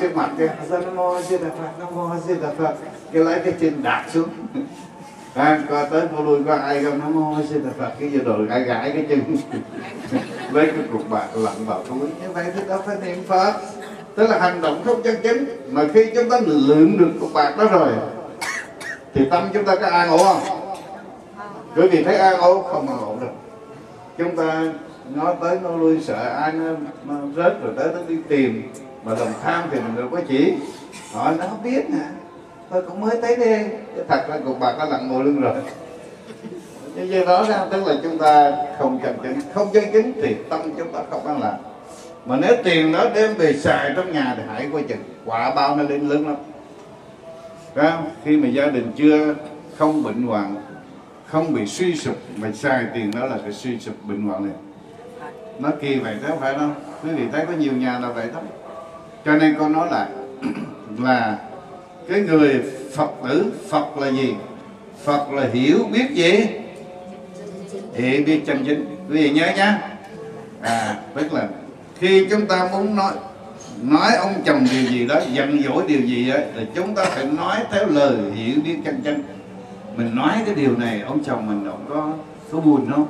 trước mặt kia. Ra mô a di đà phật mô a di đà phật cái lấy cái chân đạp xuống. À, coi tới cô lui có ai không mô a di đà phật cái giờ rồi ai gãi cái chân. Lấy cái cục bạc lặn vào túi. Như vậy thì đó phải niệm phật. Tức là hành động không chân chính mà khi chúng ta lượm được cục bạc đó rồi thì tâm chúng ta có an ổn không? Quý vị thấy an ổn không an ổn được. Chúng ta nói tới nó lui sợ ai nó, nó rớt rồi tới nó đi tìm mà lòng tham thì mình đâu có chỉ. Họ nó không biết nè. Tôi cũng mới thấy đi thật là cục bạc nó lặn ngồi lưng rồi. Như vậy đó ra, tức là chúng ta không chân chính không chân chính thì tâm chúng ta không ăn lạc. Mà nếu tiền đó đem về xài trong nhà thì hãy coi chừng, quả bao nó lên lớn lắm. Đó không? khi mà gia đình chưa không bệnh hoạn, không bị suy sụp, mà xài tiền đó là cái suy sụp bệnh hoạn liền nó kỳ vậy đó, phải không? Quý vị thấy có nhiều nhà là vậy đó cho nên con nói là là cái người phật tử, phật là gì? Phật là hiểu biết gì? Hiểu biết chân chính. Quý vị nhớ nhá. À tức là khi chúng ta muốn nói nói ông chồng điều gì đó, giận dỗi điều gì đó thì chúng ta phải nói theo lời hiểu biết chân chân. Mình nói cái điều này, ông chồng mình ông có có buồn không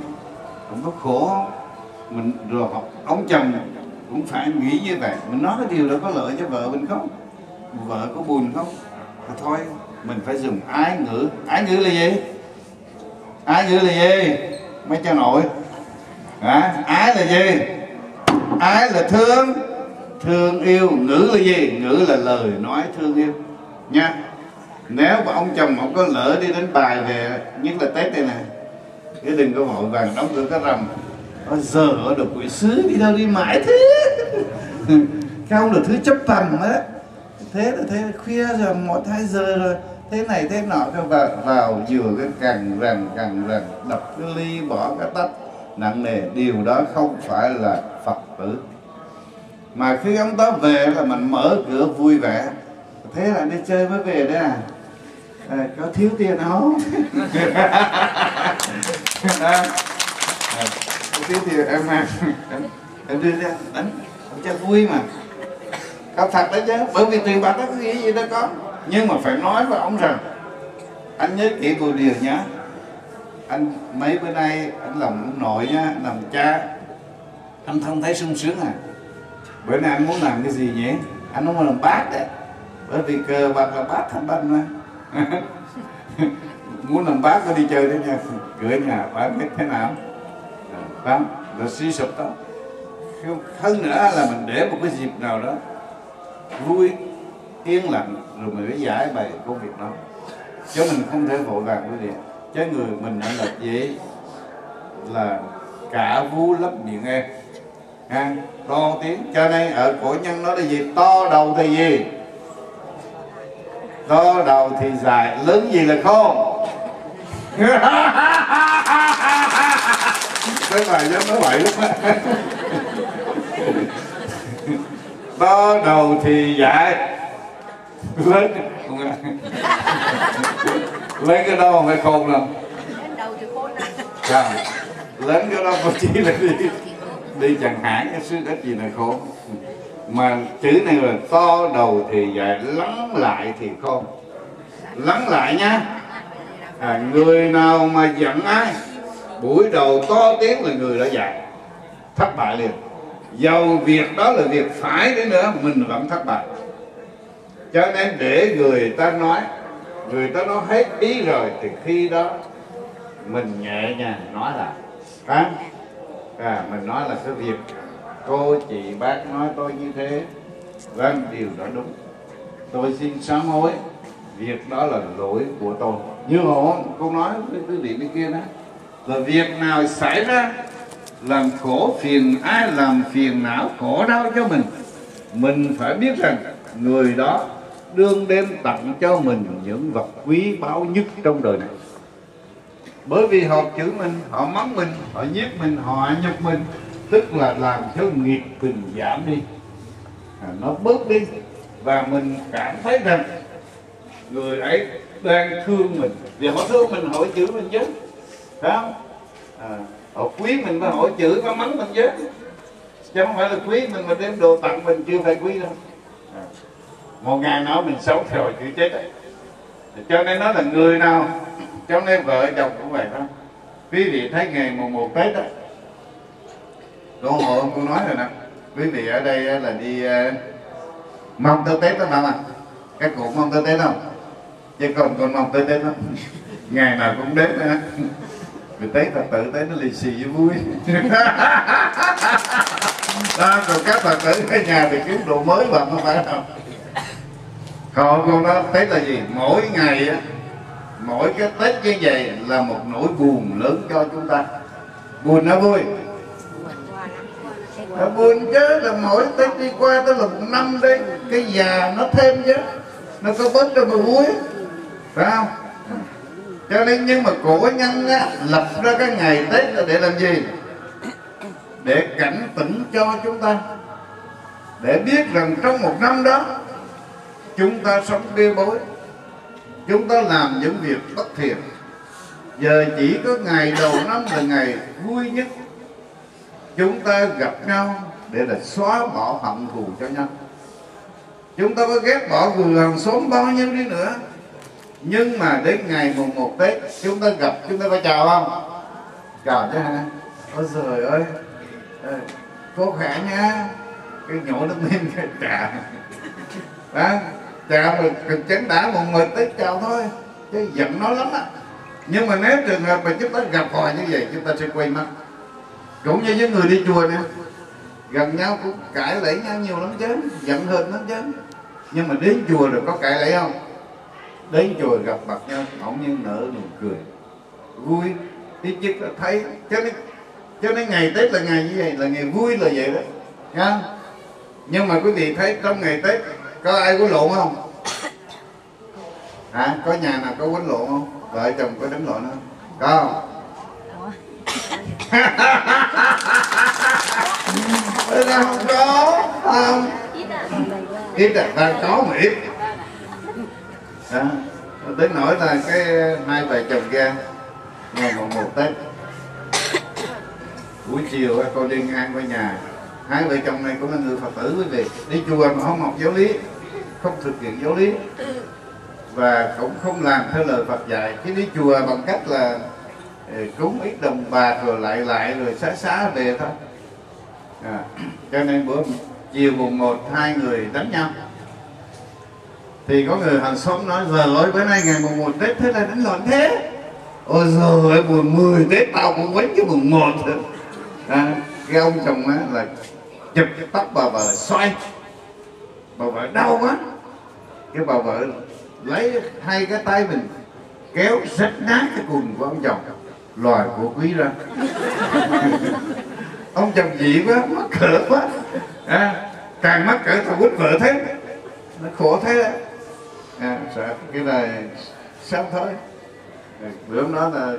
ông có khổ. Không mình rồi học ông chồng cũng phải nghĩ như vậy. Mình nói cái điều đó có lợi cho vợ mình không? Vợ có buồn không? Thì thôi mình phải dùng ái ngữ. Ái ngữ là gì? Ái ngữ là gì? Mấy cha nội. À, ái là gì? Ái là thương. Thương yêu. Ngữ là gì? Ngữ là lời nói thương yêu. Nha. Nếu mà ông chồng ông có lỡ đi đánh bài về nhất là tết đây này cái đừng có vội vàng đóng cửa cái rầm Ôi giờ được quỷ sứ đi đâu đi mãi thế. Cái ông được thứ chấp tầm á. Thế là thế khuya rồi một hai giờ rồi. Thế này thế nọ. Cho vào, vào vừa cái càng rằng càng rằng đập cái ly bỏ cái tách. Nặng nề điều đó không phải là phật tử. Mà khi ông đó về là mình mở cửa vui vẻ. Thế là đi chơi mới về đấy à, à có thiếu tiền không? tí thì em em, em đưa ra đánh em cho vui mà. Có thật đấy chứ bởi vì tiền bạc đó có nghĩa gì đó có. Nhưng mà phải nói với ông rằng anh nhớ kỹ một điều nhá. Anh mấy bữa nay anh làm ông nội nhá làm cha. Anh không thấy sung sướng à? Bữa nay anh muốn làm cái gì nhỉ? Anh muốn làm bác đấy. Bởi vì cờ bạc là bác thành banh mà. Muốn làm bác có đi chơi đấy nha cửa nhà bác biết thế nào? Không? là suy sụp đó hơn nữa là mình để một cái dịp nào đó vui, yên lặng, rồi mình mới giải bày công việc đó. Chứ mình không thể vội vàng quý vị chứ người mình đã được dễ là cả vú lấp miệng em. Ha to tiếng. Cho nên ở cổ nhân nói là gì? To đầu thì gì? To đầu thì dài. Lớn gì là khôn cái bài dám nói vậy lắm to đầu thì dài lớn lớn cái đâu phải khôn lắm. Trời, lớn cái đó có chỉ là đi đi chẳng hạn cái sư đất gì là khôn. Mà chữ này là to đầu thì dài lắng lại thì khôn. Lắng lại nhá à, người nào mà giận ai? Buổi đầu to tiếng là người đã dạy thất bại liền. Dầu việc đó là việc phải đến nữa mình vẫn thất bại. Cho nên để người ta nói người ta nói hết ý rồi thì khi đó mình nhẹ nhàng nói là à, à mình nói là cái việc cô chị bác nói tôi như thế vâng điều đó đúng. Tôi xin sám hối việc đó là lỗi của tôi. Như hồi cô nói với quý vị bên kia đó và việc nào xảy ra làm khổ phiền ai làm phiền não khổ đau cho mình mình phải biết rằng người đó đương đem tặng cho mình những vật quý báu nhất trong đời này. Bởi vì họ chửi mình họ mắng mình họ giết mình họ nhục mình tức là làm cho nghiệp mình giảm đi. À, nó bớt đi. Và mình cảm thấy rằng người ấy đang thương mình. Vì họ thương mình họ chửi mình chứ phải không? À, họ quý mình mà họ chửi có mắng mình chứ. Chứ không phải là quý mình mà đem đồ tặng mình chưa phải quý đâu. À. một ngày nói mình xấu thì rồi chữ chết đấy. Cho nên nó là người nào cho nên vợ chồng cũng vậy đó. Quý vị thấy ngày mùng một tết đó cô hộ cô nói rồi nè. Quý vị ở đây là đi à, mong tới tết đó mà mà các cụ mong tới tết không? Chứ còn còn mong tới tết đó. Ngày nào cũng đến nữa vì tết phật tử tới nó lì xì với vui. Đó còn các phật tử ở nhà thì kiếm đồ mới bằng không phải đâu. Còn con đó tết là gì? Mỗi ngày á, mỗi cái tết như vậy là một nỗi buồn lớn cho chúng ta. Buồn nó vui? Nó buồn chứ, là mỗi tết đi qua tới là một năm đấy cái già nó thêm chứ, nó có bớt cho mà vui. Phải không? Cho nên nhưng mà cổ nhân á, lập ra cái ngày tết là để làm gì? Để cảnh tỉnh cho chúng ta. Để biết rằng trong một năm đó chúng ta sống bê bối. Chúng ta làm những việc bất thiện. Giờ chỉ có ngày đầu năm là ngày vui nhất. Chúng ta gặp nhau để là xóa bỏ hận thù cho nhau. Chúng ta có ghét bỏ người hàng xóm bao nhiêu đi nữa nhưng mà đến ngày mùng một tết, chúng ta gặp, chúng ta có chào không? Chào chứ hả ôi trời ơi. Cô khỏe nha cái nhổ nước miếng cái trà đó chào mà cần chén đã một người tới chào thôi. Chứ giận nó lắm á. Nhưng mà nếu trường hợp mà chúng ta gặp hoài như vậy, chúng ta sẽ quay mắt cũng như những người đi chùa nè. Gần nhau cũng cãi lẫy nhau nhiều lắm chứ. Giận hơn lắm chứ. Nhưng mà đến chùa rồi có cãi lẫy không? Đến chùa gặp mặt nhau bỗng nhiên nở nụ cười. Vui. Ít nhất là thấy. Cho nên cho nên ngày tết là ngày như vậy là ngày vui là vậy đó. Nha. Nhưng mà quý vị thấy trong ngày tết có ai quấn lộn không? Hả? Có nhà nào có quấn lộn không? Vợ chồng có đánh lộn không? Có không? Không có không. Ít là ta có mà ít đó. đến nỗi là cái hai vợ chồng ra ngày mùng một tết. Buổi chiều con đi ngang qua nhà. Hai vợ chồng này cũng là người phật tử quý vị. Đi chùa mà không học giáo lý không thực hiện giáo lý. Và cũng không làm theo lời Phật dạy. Chỉ đi chùa bằng cách là ờ, cúng ít đồng bạc rồi lại lại rồi xá xá về thôi. À, cho nên bữa chiều mùng một hai người đánh nhau thì có người hàng xóm nói giờ ơi bữa nay ngày mùng một tết thế là đánh loạn thế. Ôi giời mùng mười tết tao cũng quánh cái mùng một à, cái ông chồng á là chụp cái tóc bà vợ xoay. Bà vợ đau quá. Cái bà vợ lấy hai cái tay mình kéo rách nát cái quần của ông chồng loài của quý ra. Ông chồng dị quá mắc cỡ quá. À, càng mắc cỡ thằng quýt vợ thế. Nó khổ thế à, sợ cái này sắp thôi à, bữa hôm đó là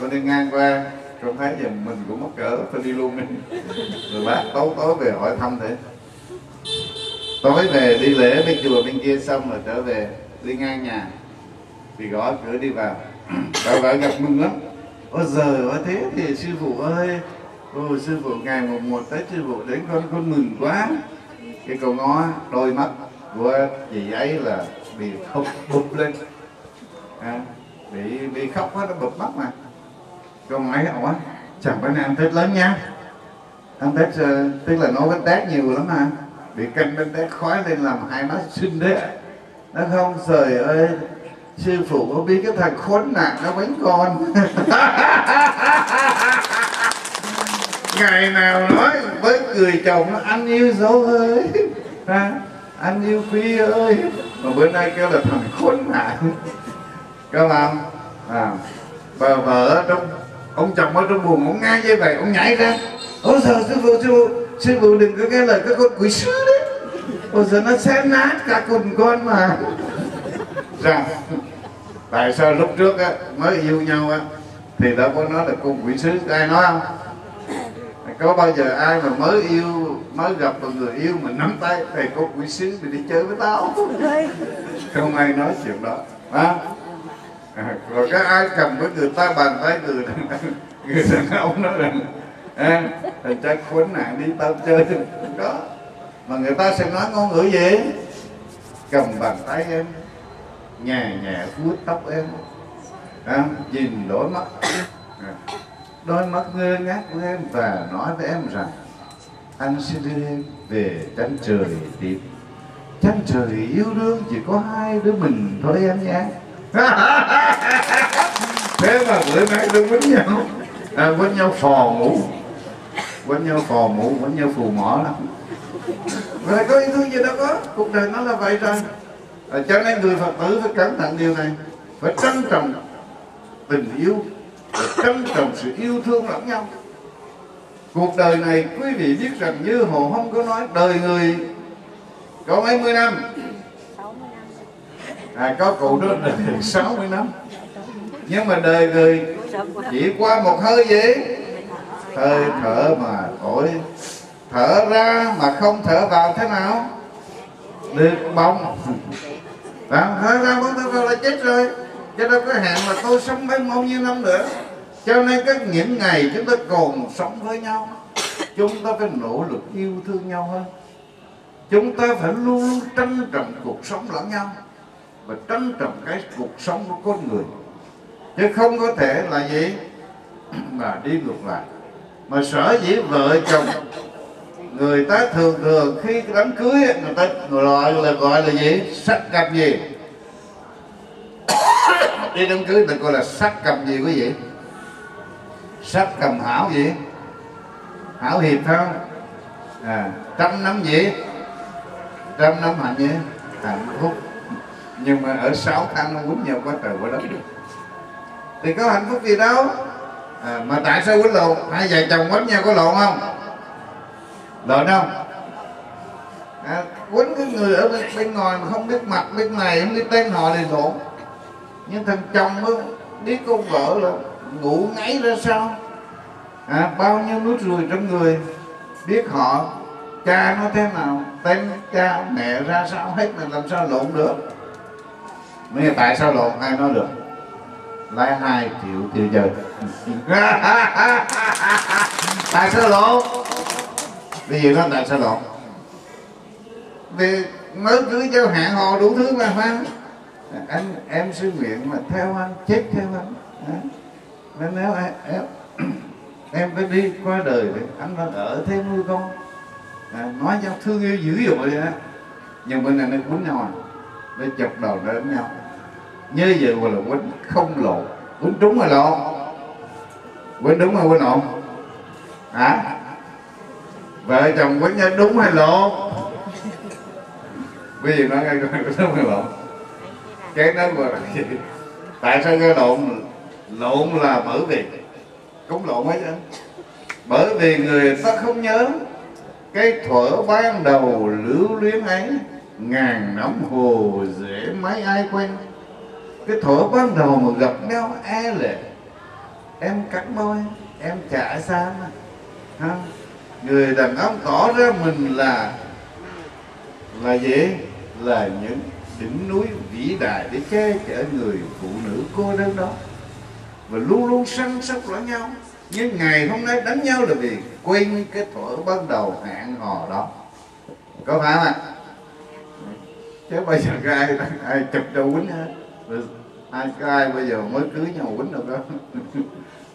con đi ngang qua con thấy giờ mình cũng mắc cỡ tôi đi luôn đi. Rồi bác tối tối về hỏi thăm thế tối về đi lễ bên chùa bên kia xong rồi trở về đi ngang nhà. Thì gõ cửa đi vào. Bà vợ gặp mừng lắm. Ôi giờ ôi thế thì sư phụ ơi. Ôi sư phụ ngày một một tết sư phụ đến con con mừng quá. Cái câu ngó đôi mắt của chị ấy là bị không bụp lên. À, bị bị khóc quá nó bụp mắt mà. Con ấy ủa chẳng phải ăn tết lớn nha. Ăn tết ờ, tức là nói bánh tét nhiều lắm mà. Bị canh bánh tét khói lên làm hai mắt xinh đấy nó không trời ơi sư phụ có biết cái thằng khốn nạn nó bánh con. Ngày nào nói với cười chồng nó anh yêu dấu ơi. Ha anh yêu phi ơi. Mà bữa nay kêu là thằng khốn nạn. Các bạn à, bà vợ ở trong ông chồng ở trong buồn ông ngay như vậy ông nhảy ra. Ôi giờ sư phụ sư phụ sư phụ đừng có nghe lời các con quỷ sứ đấy. Ôi giờ nó xé nát cả cùng con mà. Rằng tại sao lúc trước á, mới yêu nhau á, thì đâu có nói là con quỷ sứ ai nói không? Có bao giờ ai mà mới yêu mới gặp một người yêu mà nắm tay thầy có quỷ sứ thì đi chơi với tao. Không ai nói chuyện đó. À, à, rồi các ai cầm với người ta bàn tay người người đàn ông nói rằng à, thằng trai khốn nạn đi tao chơi. Đó. Mà người ta sẽ nói ngôn ngữ gì? Cầm bàn tay em nhẹ nhẹ vuốt tóc em. À, nhìn đôi mắt. À, đôi mắt ngơ ngác của em và nói với em rằng anh xin đưa em về chân trời tìm chân trời yêu đương chỉ có hai đứa mình thôi em nha thế mà bữa nay đừng quýnh nhau. À, quýnh nhau phò ngủ quýnh nhau phò ngủ quýnh nhau phù mỏ lắm. Rồi có yêu thương gì đâu có. Cuộc đời nó là vậy rồi à, cho nên người phật tử phải cẩn thận điều này. Phải trân trọng tình yêu phải trân trọng sự yêu thương lẫn nhau cuộc đời này quý vị biết rằng như hồ không có nói đời người có mấy mươi năm? À có cụ đó là 60 năm. Nhưng mà đời người chỉ qua một hơi gì hơi thở mà thổi thở ra mà không thở vào thế nào? Được bông à, thở ra không thở vào là chết rồi. Cho đâu có hẹn là tôi sống mấy bao nhiêu năm nữa cho nên các những ngày chúng ta còn sống với nhau, chúng ta phải nỗ lực yêu thương nhau hơn. Chúng ta phải luôn luôn trân trọng cuộc sống lẫn nhau và trân trọng cái cuộc sống của con người. Chứ không có thể là gì? Mà đi ngược lại. Mà sở dĩ vợ chồng người ta thường thường khi đám cưới người ta gọi là gọi là gì? Sắc cầm gì? Đi đám cưới người ta gọi là sắc cầm gì quý vị? Sắc cầm hảo gì? Hảo hiệp không? À trăm năm gì? Trăm năm hạnh gì? À, hạnh phúc nhưng mà ở sáu tháng nó quýnh nhau quá trời quá đất. Thì có hạnh phúc gì đâu. À, mà tại sao quýnh lộn? Hai vợ chồng quýnh nhau có lộn không? Lộn không? À, quýnh cái người ở bên, bên ngoài mà không biết mặt biết này không biết tên họ thì lộn. Nhưng thằng chồng mới biết con vợ là ngủ ngáy ra sao? À, bao nhiêu nút ruồi trong người? Biết họ cha nó thế nào? Tên cha mẹ ra sao? Hết là làm sao lộn được? Bây giờ tại sao lộn? Ai nói được? Lấy hai triệu tiêu chơi. Tại sao lộn? Bây giờ nó tại sao lộn? Vì mới cưới cho hẹn hò đủ thứ mà phải. Anh em sư nguyện mà theo anh chết theo anh nên nếu em, em, em phải đi qua đời thì anh phải ở thêm nuôi con. À, nói nhau thương yêu dữ dội vậy đó. Nhưng bên này nó quýnh nhau à. Để chọc đầu nó đánh nhau. Như vậy gọi là quýnh không lộn quýnh trúng hay lộn quýnh đúng hay quýnh lộn hả? Vợ chồng quýnh nhau đúng hay lộn bây giờ nói ngay coi đúng hay lộn cái đó gọi là gì? Tại sao cái lộn lộn là bởi vì. Cũng lộn hết trơn bởi vì người ta không nhớ cái thuở ban đầu lưu luyến ấy, ngàn nắm hồ dễ mấy ai quen. Cái thuở ban đầu mà gặp nhau e lệ. Em cắn môi, em chả xa ha? Người đàn ông tỏ ra mình là là gì? Là những đỉnh núi vĩ đại để che chở người phụ nữ cô đơn đó và luôn luôn săn sóc lẫn nhau. Nhưng ngày hôm nay đánh nhau là vì quên cái thuở ban đầu hẹn hò đó. Có phải không ạ? Chứ bây giờ cái ai ai chụp đâu quýnh hết. Ai có ai bây giờ mới cưới nhau quýnh đâu đó.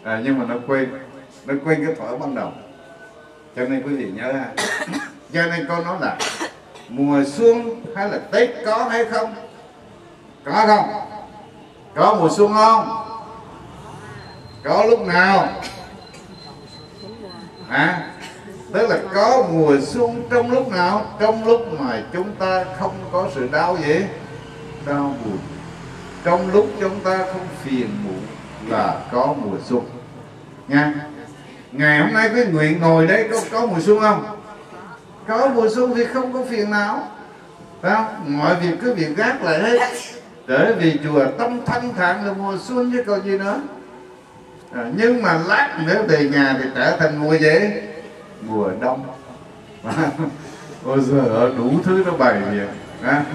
À, nhưng mà nó quên nó quên cái thuở ban đầu. Cho nên quý vị nhớ ha. Cho nên con nói là mùa xuân hay là tết có hay không? Có không? Có mùa xuân không? Có lúc nào? À tức là có mùa xuân trong lúc nào? Trong lúc mà chúng ta không có sự đau gì? Đau buồn. Trong lúc chúng ta không phiền muộn là có mùa xuân nha. Ngày hôm nay với nguyện ngồi đấy có có mùa xuân không? Có mùa xuân thì không có phiền não. Phải không? Mọi việc cứ việc gác lại hết. Để vì chùa tâm thanh thản là mùa xuân chứ còn gì nữa à, nhưng mà lát nữa về nhà thì trở thành mùa gì mùa đông. Ôi giờ đủ thứ nó bày việc à.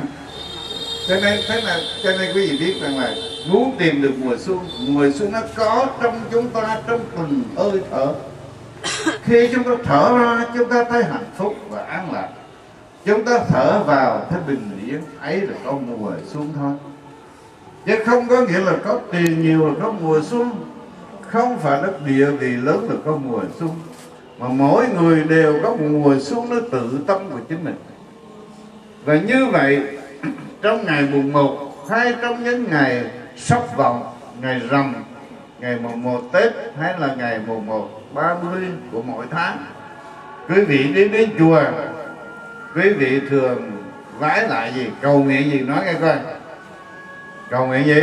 thế nên thế là cho nên quý vị biết rằng là muốn tìm được mùa xuân mùa xuân nó có trong chúng ta trong từng hơi thở. Khi chúng ta thở ra chúng ta thấy hạnh phúc và an lạc. Chúng ta thở vào thấy bình yên ấy là có mùa xuân thôi. Chứ không có nghĩa là có tiền nhiều là có mùa xuân không phải đất địa vì lớn là có mùa xuân, mà mỗi người đều có một mùa xuân nó tự tâm của chính mình. Và như vậy, trong ngày mùng một hay trong những ngày sắp vọng ngày rằm, ngày mùng một tết hay là ngày mùng một ba mươi của mỗi tháng, quý vị đi đến chùa, quý vị thường vái lại gì? Cầu nguyện gì? Nói nghe coi. Cầu nguyện gì?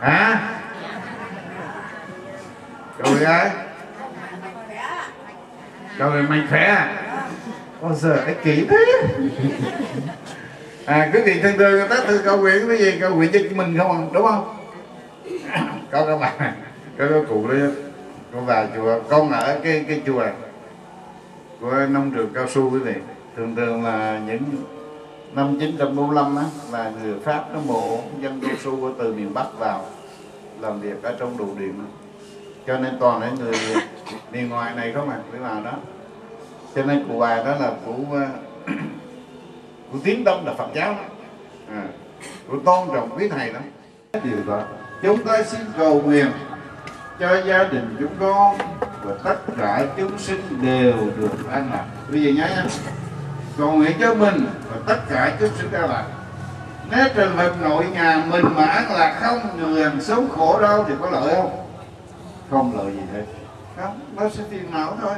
Hả? Cầu nguyện ai cầu nguyện mạnh khỏe. Bao giờ cái kỹ thế. À quý vị thường thường người ta thường cầu nguyện cái gì cầu nguyện cho mình không đúng không? Có các bạn có cái cụ đó con vào chùa. Con ở cái cái chùa của nông trường cao su quý vị. Thường thường là những năm 945 á là người Pháp nó mộ dân cao su từ miền Bắc vào làm việc ở trong đồ điện cho nên toàn là người miền ngoài này không à mới vào đó. Cho nên cụ bà đó là cụ ờ, cụ tiến đông là Phật giáo đó. À, cụ tôn trọng quý thầy đó. Điều đó chúng ta xin cầu nguyện cho gia đình chúng con và tất cả chúng sinh đều được an lạc. Bây giờ nhớ nha. Cầu nguyện cho mình và tất cả chúng sinh an lạc. Nếu trường hợp nội nhà mình mà an lạc không người sống khổ đau thì có lợi không? Không lợi gì hết. Không nó sẽ phiền não thôi.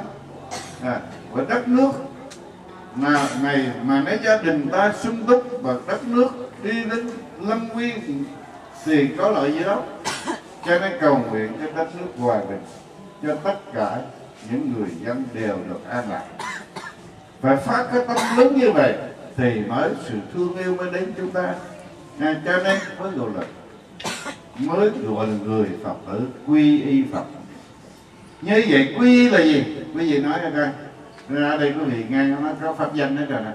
À, và đất nước mà ngày mà nếu gia đình ta sung túc và đất nước đi đến lâm nguyên thì có lợi gì đâu. Cho nên cầu nguyện cho đất nước hòa bình cho tất cả những người dân đều được an lạc. Và phát cái tâm lớn như vậy thì mới sự thương yêu mới đến chúng ta. À, cho nên mới gọi là mới gọi là người phật tử quy y phật. Như vậy quy là gì? Quý vị nói ra đây ra đây quý vị nghe nó có pháp danh đó rồi nè.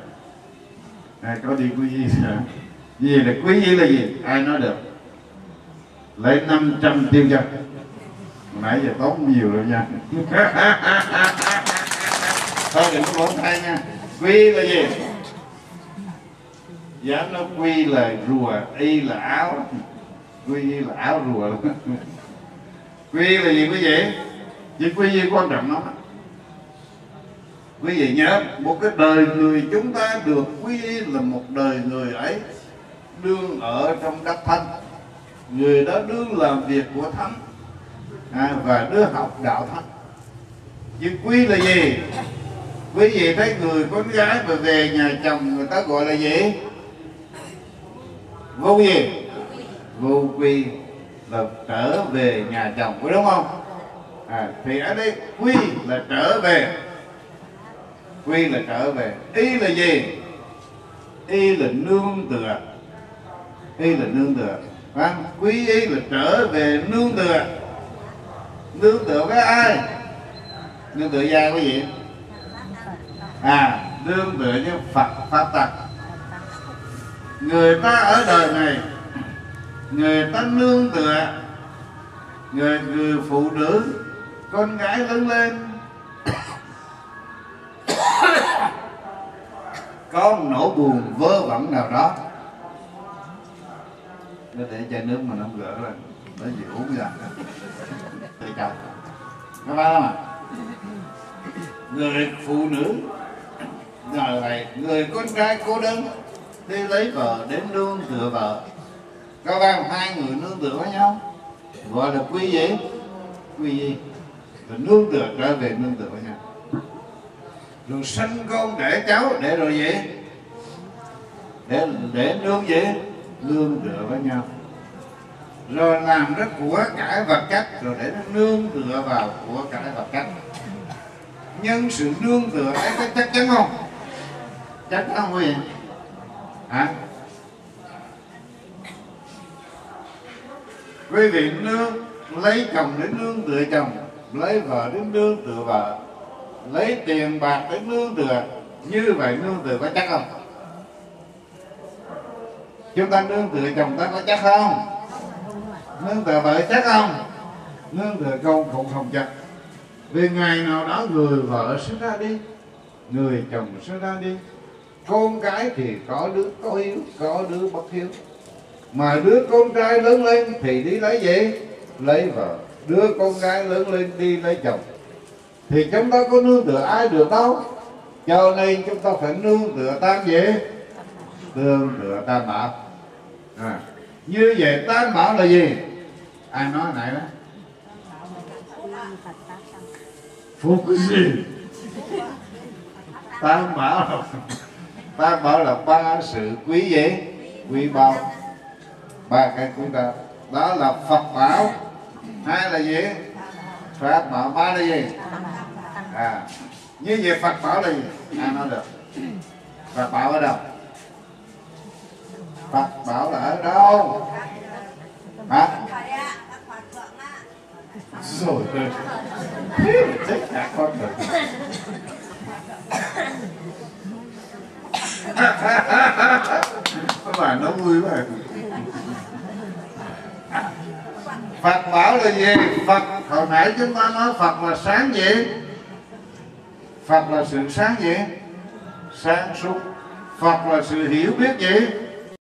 À, có đi quy y rồi. Gì là quý y là gì? Ai nói được? Lấy 500 tiêu cho nãy giờ tốn nhiều rồi nha. Thôi đừng có vỗ thay nha. Quy là gì? Dám nó quy là rùa y là áo quy là áo rùa quy là gì quý vị? Chỉ quy gì quan trọng lắm quý vị nhớ một cái đời người chúng ta được quy là một đời người ấy đương ở trong đất thanh. Người đó đương làm việc của thánh à, và đứa học đạo thánh. Chữ quy là gì? Quý vị thấy người con gái mà về nhà chồng người ta gọi là gì? Vô gì? Vô quy là trở về nhà chồng có đúng không? À, thì ở đây quy là trở về. Quy là trở về. Y là gì? Y là nương tựa. Y là nương tựa. À, quy y là trở về nương tựa. Nương tựa với ai? Nương tựa gia quý vị À, nương tựa với Phật Pháp Tăng Người ta ở đời này Người ta nương tựa. Người, người phụ nữ Con gái lớn lên. Có một nỗi buồn vơ vẩn nào đó. Nó để chai nước mà nó không gỡ lên. Nó gì uống ra. Tự chồng các bạn không ạ? Người phụ nữ rồi vậy người con trai cô đơn đi lấy vợ đến nương tựa vợ có phải hai người nương tựa với nhau. Gọi là quy gì quy gì rồi nương tựa trở về nương tựa với nhau. Rồi sinh con để cháu, để rồi gì? Để để nương gì? Nương tựa với nhau. Rồi làm rất của cải vật chất, rồi để nó nương tựa vào của cải vật chất. Nhưng sự nương tựa ấy có chắc chắn không? Chắc chắn không quý vị hả? Quý vị nương lấy chồng đến nương tựa chồng, lấy vợ đến nương tựa vợ, lấy tiền bạc đến nương tựa. Như vậy nương tựa có chắc không? Chúng ta nương tựa chồng ta có chắc không? Nương tựa vợ chắc không? Nương tựa con cũng không chắc. Vì ngày nào đó người vợ sẽ ra đi, người chồng sẽ ra đi, con cái thì có đứa có hiếu, có đứa bất hiếu mà đứa con trai lớn lên thì đi lấy gì lấy vợ. Đứa con gái lớn lên đi lấy chồng. Thì chúng ta có nương tựa ai được đâu cho nên chúng ta phải nương tựa tam gì nương tựa tam bảo. À, như vậy tam bảo là gì? Ai nói nãy đó? Phúc cái gì? Tam bảo tam bảo là ba sự quý gì quý bao ba cái cũng được đó là phật bảo. Hai là gì? Pháp bảo ba là gì? À như vậy phật bảo là gì? Ai nói được. Phật bảo ở đâu? Phật bảo là ở đâu? Hả? Rồi. Chết cả con được các bạn nó vui quá. Phật bảo là gì? Phật, hồi nãy chúng ta nói Phật là sáng gì? Phật là sự sáng gì? Sáng suốt Phật là sự hiểu biết gì?